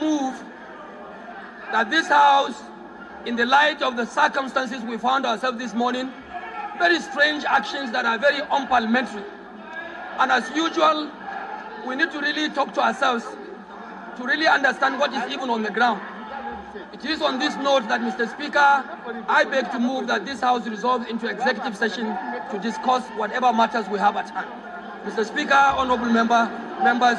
Move that this House, in the light of the circumstances we found ourselves this morning, very strange actions that are very unparliamentary. And as usual, we need to really talk to ourselves to really understand what is even on the ground. It is on this note that, Mr. Speaker, I beg to move that this House resolves into executive session to discuss whatever matters we have at hand. Mr. Speaker, honorable member, members.